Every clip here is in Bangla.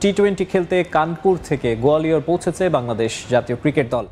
টি টোয়েন্টি খেলতে কানপুর থেকে গোয়ালিয়র পৌঁছেছে বাংলাদেশ জাতীয় ক্রিকেট দল।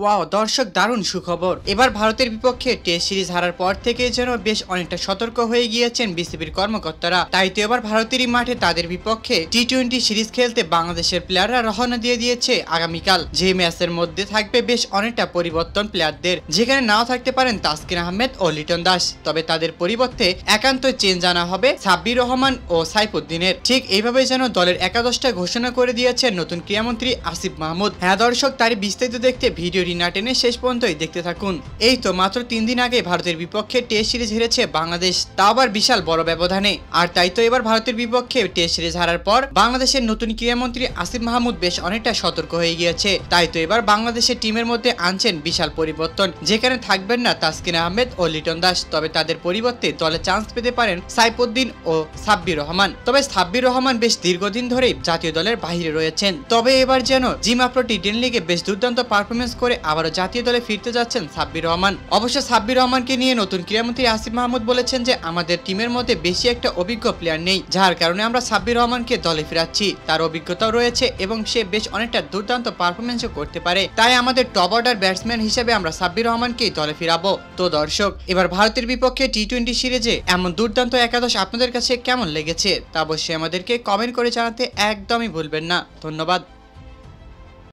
ওয়াও, দর্শক, দারুণ সুখবর। এবার ভারতের বিপক্ষে টেস্ট সিরিজ হারার পর থেকে যেন বেশ অনেকটা সতর্ক হয়ে গিয়েছেন বিসিবির কর্মকর্তারা। তাই তো এবার ভারতেরই মাঠে তাদের বিপক্ষে টি টোয়েন্টি সিরিজ খেলতে বাংলাদেশের প্লেয়াররা রওনা দিয়ে দিয়েছে আগামীকাল। যে ম্যাচের মধ্যে থাকবে বেশ অনেকটা পরিবর্তন প্লেয়ারদের। যেখানে নাও থাকতে পারেন তাসকিন আহমেদ ও লিটন দাস। তবে তাদের পরিবর্তে একান্ত চেঞ্জ আনা হবে সাব্বির রহমান ও সাইফুদ্দিনের। ঠিক এইভাবে যেন দলের একাদশটা ঘোষণা করে দিয়েছেন নতুন ক্রীড়ামন্ত্রী আসিফ মাহমুদ। হ্যাঁ দর্শক, তারই বিস্তারিত দেখতে ভিডিওটি না টেনে শেষ পর্যন্তই দেখতে থাকুন। এই তো মাত্র তিন দিন আগে ভারতের বিপক্ষে টেস্ট সিরিজ হেরেছে বাংলাদেশ। তা আবার বিশাল বড় ব্যবধানে। আর তাই তো এবার ভারতের বিপক্ষে টেস্ট সিরিজ হারার পর বাংলাদেশের নতুন ক্রীড়ামন্ত্রী আসিফ মাহমুদ বেশ অনেকটা সতর্ক হয়ে গিয়েছে। তাই তো এবার বাংলাদেশের টিমের মধ্যে আনছেন বিশাল পরিবর্তন। যেখানে থাকবেন না তাসকিন আহমেদ ও লিটন দাস। তবে তাদের পরিবর্তে দলে চান্স পেতে পারেন সাইফুদ্দিন ও সাব্বির রহমান। তবে সাব্বির রহমান বেশ দীর্ঘদিন ধরেই জাতীয় দলের বাইরে রয়েছেন। তবে এবার যেন জিমাপ্রো টি টেন লিগে বেশ দুর্দান্ত পারফরমেন্স করে আবারও জাতীয় দলে ফিরতে যাচ্ছেন সাব্বির রহমান। অবশ্য সাব্বির রহমানকে নিয়ে নতুন ক্রীড়ামন্ত্রী আসিফ মাহমুদ বলেছেন যে, আমাদের টিমের মধ্যে বেশি একটা অভিজ্ঞ প্লেয়ার নেই, যার কারণে আমরা সাব্বির রহমানকে দলে ফেরাচ্ছি। তার অভিজ্ঞতাও রয়েছে এবং সে বেশ অনেকটা দুর্দান্ত পারফরমেন্সও করতে পারে। তাই আমাদের টপ অর্ডার ব্যাটসম্যান হিসেবে আমরা সাব্বির রহমানকেই দলে ফিরাবো। তো দর্শক, এবার ভারতের বিপক্ষে টি টোয়েন্টি সিরিজে এমন দুর্দান্ত একাদশ আপনাদের কাছে কেমন লেগেছে? তা অবশ্যই আমাদেরকে কমেন্ট করে জানাতে একদমই ভুলবেন না। ধন্যবাদ।